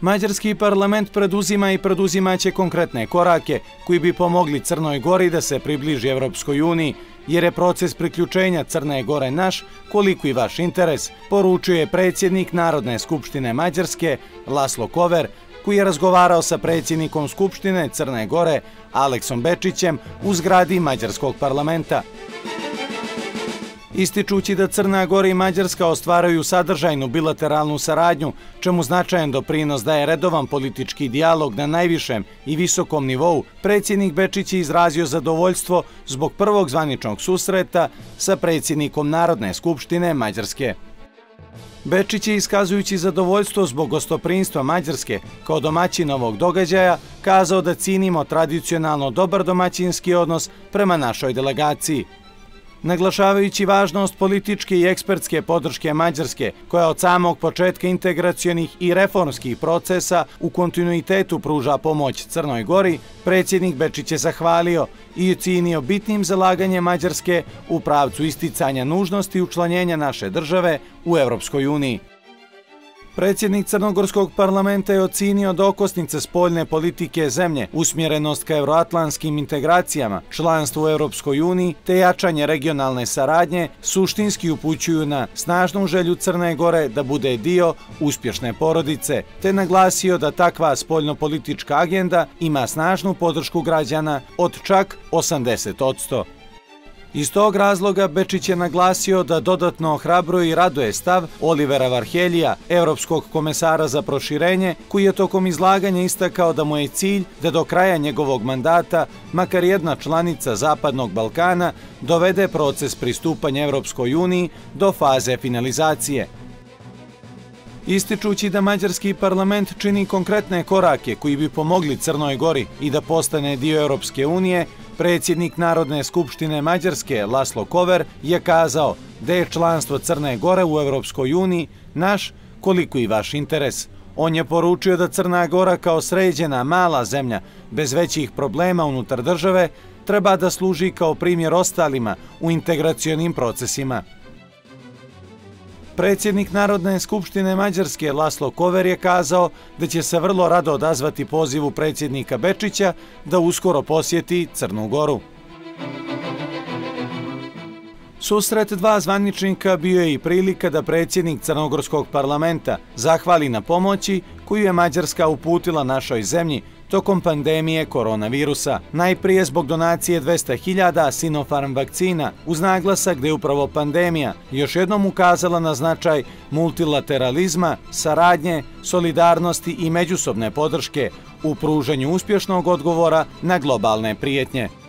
Mađarski parlament preduzima i preduzimaće konkretne korake koji bi pomogli Crnoj Gori da se približi Evropskoj uniji, jer je proces priključenja Crne Gore naš, koliko i vaš interes, poručuje predsjednik Narodne skupštine Mađarske Laslo Kover, koji je razgovarao sa predsjednikom Skupštine Crne Gore Aleksom Bečićem u zgradi Mađarskog parlamenta ističući da Crna Gora i Mađarska ostvaraju sadržajnu bilateralnu saradnju, čemu značajan doprinos daje redovan politički dijalog na najvišem i visokom nivou, predsjednik Bečić je izrazio zadovoljstvo zbog prvog zvaničnog susreta sa predsjednikom Narodne skupštine Mađarske. Bečić je iskazujući zadovoljstvo zbog gostoprinstva Mađarske kao domaćin ovog događaja kazao da cinimo tradicionalno dobar domaćinski odnos prema našoj delegaciji naglašavajući važnost političke i ekspertske podrške Mađarske, koja od samog početka integracijonih i reformskih procesa u kontinuitetu pruža pomoć Crnoj Gori, predsjednik Bečić je zahvalio i ucijenio bitnim zalaganje Mađarske u pravcu isticanja nužnosti učlanjenja naše države u Evropskoj uniji. Predsjednik Crnogorskog parlamenta je ocinio dokosnice spoljne politike zemlje, usmjerenost ka euroatlanskim integracijama, članstvo u Europskoj uniji te jačanje regionalne saradnje suštinski upućuju na snažnu želju Crne Gore da bude dio uspješne porodice, te naglasio da takva spoljnopolitička agenda ima snažnu podršku građana od čak 80 odsto. Iz tog razloga Bečić je naglasio da dodatno ohrabruje i raduje stav Olivera Varhelija, Evropskog komesara za proširenje, koji je tokom izlaganja istakao da mu je cilj da do kraja njegovog mandata makar jedna članica Zapadnog Balkana dovede proces pristupanja Evropskoj uniji do faze finalizacije. Ističući da Mađarski parlament čini konkretne korake koji bi pomogli Crnoj Gori i da postane dio Europske unije, Predsjednik Narodne skupštine Mađarske Laslo Kover je kazao da je članstvo Crne Gore u Evropskoj uniji naš koliko i vaš interes. On je poručio da Crna Gora kao sređena mala zemlja bez većih problema unutar države treba da služi kao primjer ostalima u integracionim procesima. Predsjednik Narodne skupštine Mađarske Laslo Kover je kazao da će se vrlo rado odazvati pozivu predsjednika Bečića da uskoro posjeti Crnu Goru. Susret dva zvaničnika bio je i prilika da predsjednik Crnogorskog parlamenta zahvali na pomoći koju je Mađarska uputila našoj zemlji tokom pandemije koronavirusa. Najprije zbog donacije 200.000 Sinopharm vakcina uz naglasak gde je upravo pandemija još jednom ukazala na značaj multilateralizma, saradnje, solidarnosti i međusobne podrške u pruženju uspješnog odgovora na globalne prijetnje.